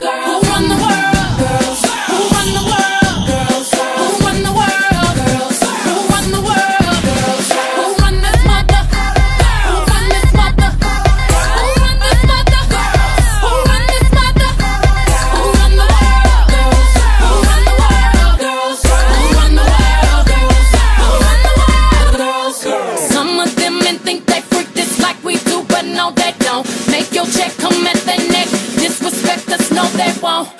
Girl, who run the world? no, they won't.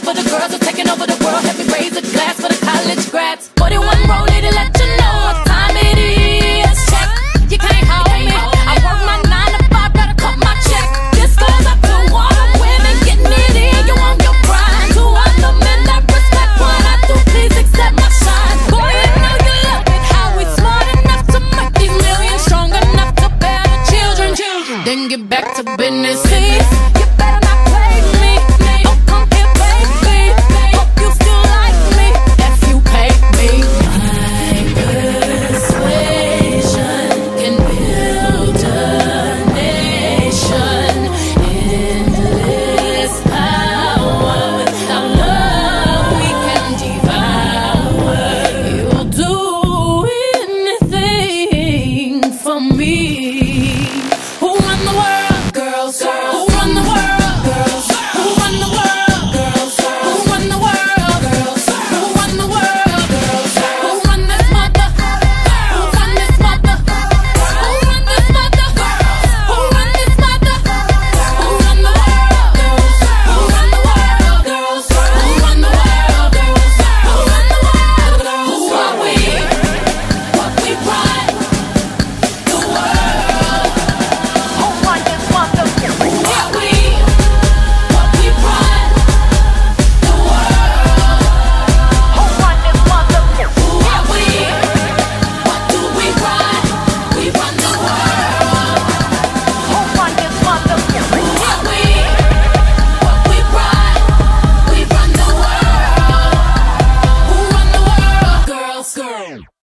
for the girls who taking over the world.